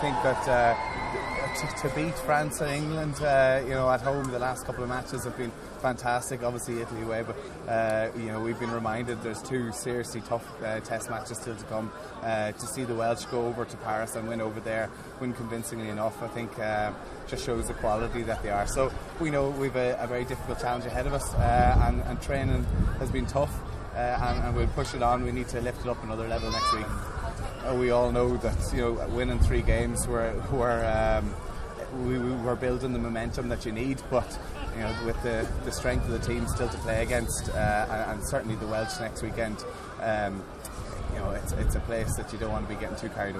think that uh, to, to, beat France and England, uh, you know, at home, the last couple of matches have been fantastic. Obviously, Italy away, but uh, you know, we've been reminded there's two seriously tough uh, Test matches still to come. Uh, to see the Welsh go over to Paris and win over there, win convincingly enough, I think uh, just shows the quality that they are. So we know we've a, a very difficult challenge ahead of us, and, and, training has been tough. And, and we'll push it on. We need to lift it up another level next week. Uh, we all know that you know winning three games we're, we're um, we, we're building the momentum that you need but you know with the, the strength of the team still to play against uh, and, certainly the Welsh next weekend um, you know it's, it's a place that you don't want to be getting too carried away